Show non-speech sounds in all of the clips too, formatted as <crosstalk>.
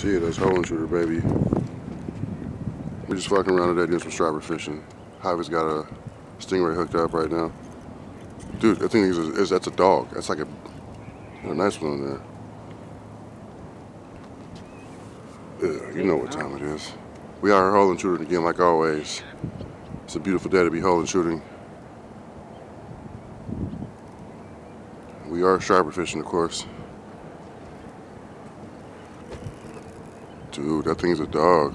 see that's Hole Intruder, baby. We're just fucking around today doing some striper fishing. Javi's got a stingray hooked up right now. Dude, I think is, is that's a dog. That's like a, a nice one there. Yeah, you know what time it is. We are holding shooting again, like always. It's a beautiful day to be holding shooting. We are striper fishing, of course. Dude, that thing's a dog.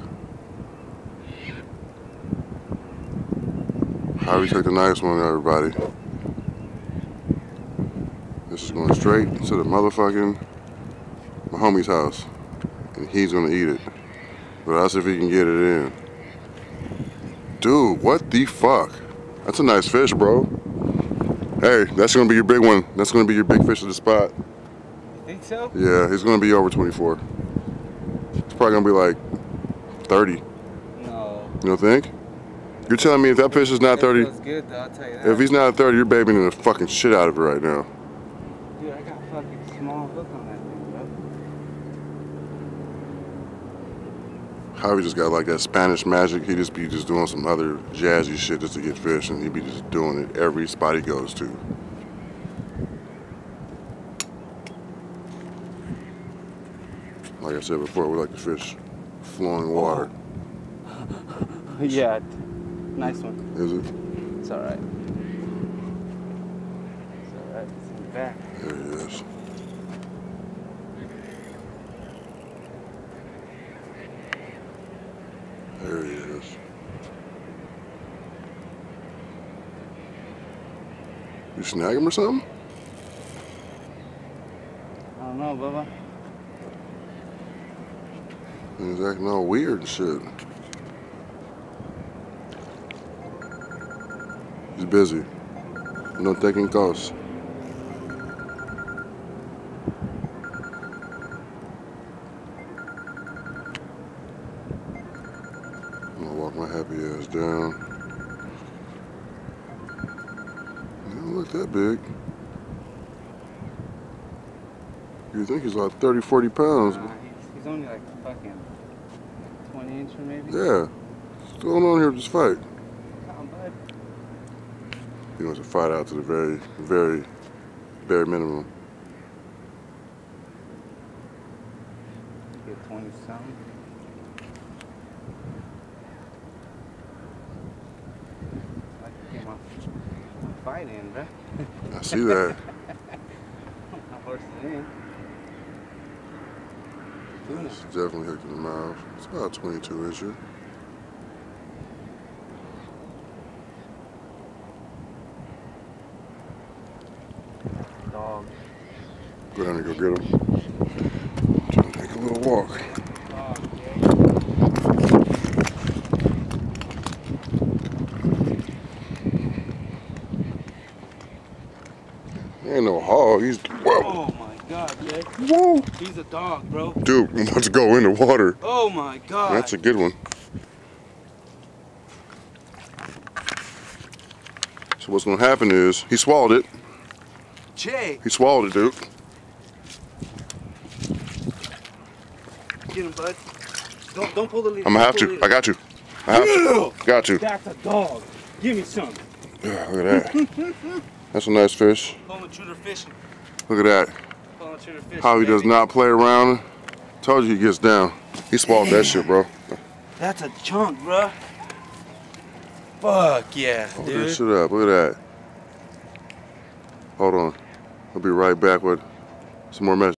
How do we take the nice one, everybody? This is going straight to the motherfucking my homie's house. And he's gonna eat it. But I'll see if he can get it in. Dude, what the fuck? That's a nice fish, bro. Hey, that's gonna be your big one. That's gonna be your big fish of the spot. You think so? Yeah, he's gonna be over 24. It's probably gonna be like 30. No. You don't think? You're telling me if that fish is not 30, good though, I'll tell you that. if he's not 30, you're babying the fucking shit out of it right now. Dude, I got fucking small hook on that thing, bro. Javi just got like that Spanish magic. He just be just doing some other jazzy shit just to get fish, and he be just doing it every spot he goes to. Like I said before, we like to fish flowing water. <laughs> yeah. Nice one. Is it? It's alright. It's alright. It's in the back. There he is. There he is. You snag him or something? I don't know, Bubba. He's acting all weird and shit. He's busy. No taking calls. I'm gonna walk my happy ass down. Don't look that big. You think he's like 30, 40 pounds. He's only like fucking 20 inch maybe. Yeah. What's going on here with this fight? Come on. He wants to fight out to the very, very bare minimum. Get 20 something. Like you came off fighting, bro. I see that. <laughs> I horse it in. Tuna. It's definitely hooked in the mouth. It's about 22 incher. Dog. Go down and go get him. Trying to take a little walk. Ain't no hog. He's whoa, Oh god, yeah. whoa, He's a dog, bro. dude. I'm about to go in the water. Oh my god. That's a good one. So what's gonna happen is he swallowed it. Jay, He swallowed it, dude. get him, bud. Don't don't pull the lead. I'm gonna have to. I got to. I have to. Got to. That's a dog. Give me some. Yeah, look at that. <laughs> That's a nice fish. Hole Intruder fishing. Look at that. Hole Intruder fishing. How he does not play around. Told you he gets down. He swallowed that shit, bro. That's a chunk, bro. Fuck yeah, Hold that dude. shit up. Look at that. Hold on. I'll be right back with some more messages.